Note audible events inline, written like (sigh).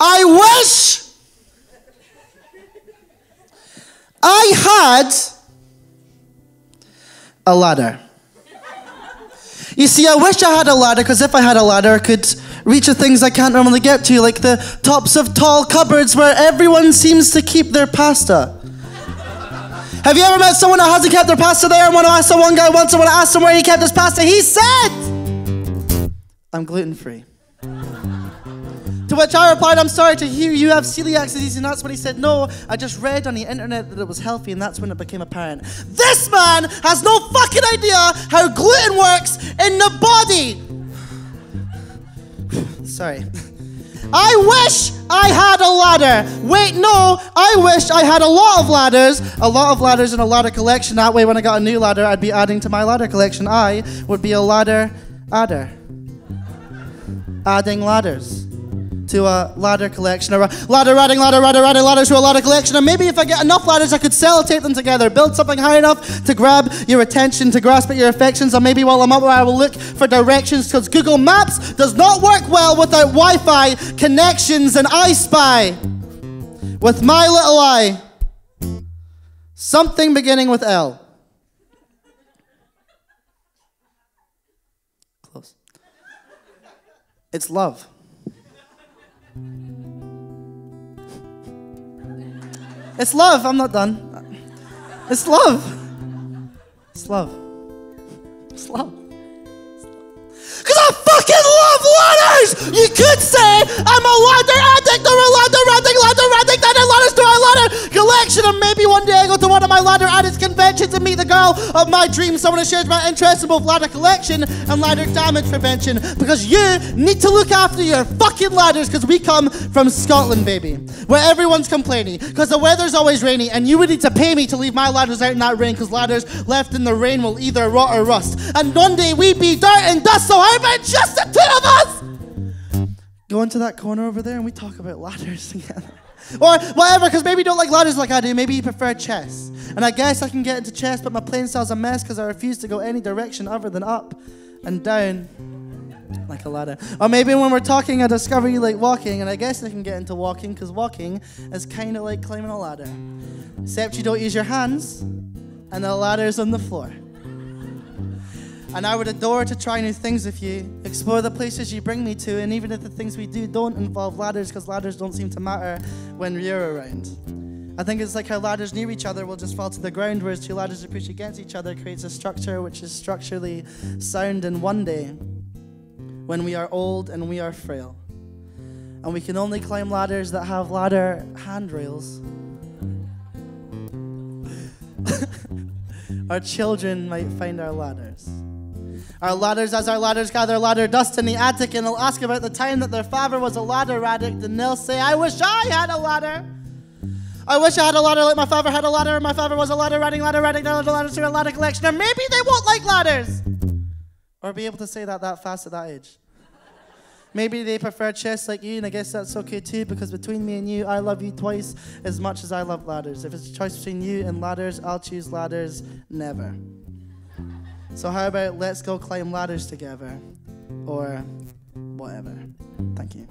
I wish I had a ladder. You see, I wish I had a ladder because if I had a ladder, I could reach the things I can't normally get to, like the tops of tall cupboards where everyone seems to keep their pasta. Have you ever met someone that hasn't kept their pasta there? And when I asked one guy once, I want to ask him where he kept his pasta, he said, I'm gluten free. To which I replied, I'm sorry to hear you have celiac disease. And that's when he said, No, I just read on the internet that it was healthy, and that's when it became apparent. This man has no fucking idea how gluten works in the body. (sighs) sorry. (laughs) I wish I had a ladder. Wait, no, I wish I had a lot of ladders. A lot of ladders in a ladder collection. That way, when I got a new ladder, I'd be adding to my ladder collection. I would be a ladder adder. Adding ladders to a ladder collection, or a ladder adding ladder, ladder adding ladder to a ladder collection, and maybe if I get enough ladders, I could sellotape them together, build something high enough to grab your attention, to grasp at your affections, or maybe while I'm up there, I will look for directions, because Google Maps does not work well without Wi-Fi connections and I Spy. With my little eye, something beginning with L. Close. It's love. It's love. I'm not done. It's love. It's love. It's love. Because I And maybe one day I go to one of my ladder addicts conventions and meet the girl of my dreams, someone who shares my interest in both ladder collection and ladder damage prevention. Because you need to look after your fucking ladders because we come from Scotland, baby, where everyone's complaining because the weather's always rainy and you would need to pay me to leave my ladders out in that rain because ladders left in the rain will either rot or rust. And one day we'd be dirt and dust, so how about just the two of us? Go into that corner over there and we talk about ladders (laughs) together. Or whatever, because maybe you don't like ladders like I do. Maybe you prefer chess. And I guess I can get into chess, but my playing style's a mess because I refuse to go any direction other than up and down like a ladder. Or maybe when we're talking, I discover you like walking, and I guess I can get into walking because walking is kind of like climbing a ladder. Except you don't use your hands, and the ladder's on the floor. And I would adore to try new things with you, explore the places you bring me to, and even if the things we do don't involve ladders, because ladders don't seem to matter when you're around. I think it's like how ladders near each other will just fall to the ground, whereas two ladders that push against each other creates a structure which is structurally sound. And one day, when we are old and we are frail, and we can only climb ladders that have ladder handrails, (laughs) our children might find our ladders. Our ladders, as our ladders gather ladder dust in the attic, and they'll ask about the time that their father was a ladder addict, and they'll say, I wish I had a ladder. I wish I had a ladder like my father had a ladder, and my father was a ladder riding, ladder riding, ladder, ladder to a ladder collection, or maybe they won't like ladders. Or be able to say that that fast at that age. Maybe they prefer chess like you, and I guess that's okay too, because between me and you, I love you twice as much as I love ladders. If it's a choice between you and ladders, I'll choose ladders never. So, how about let's go climb ladders together? Or whatever. Thank you.